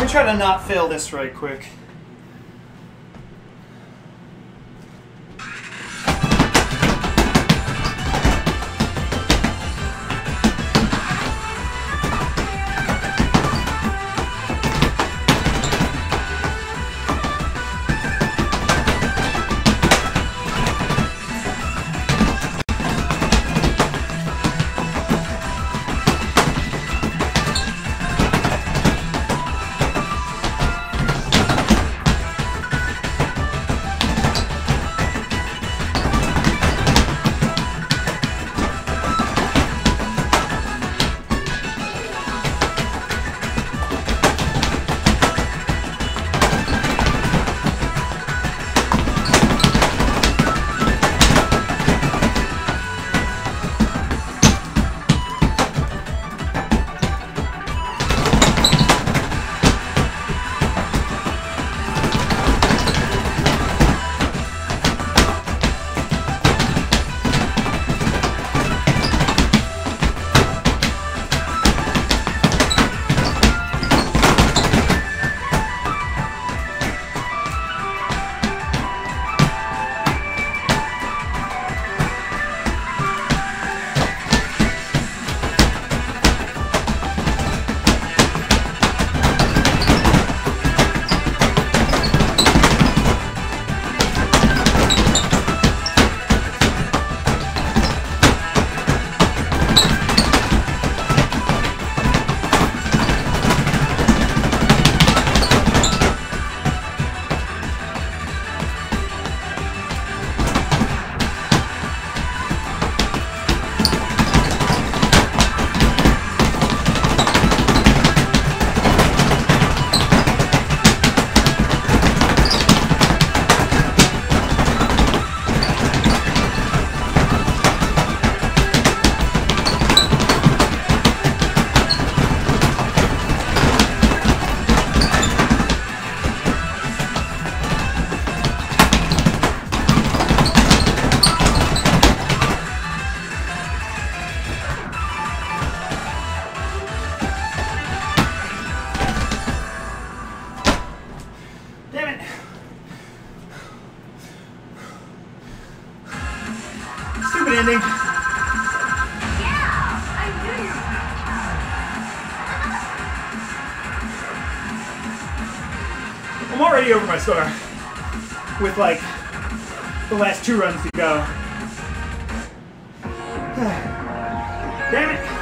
Let me try to not fail this right quick. I'm already over my star. With like the last two runs to go. Damn it!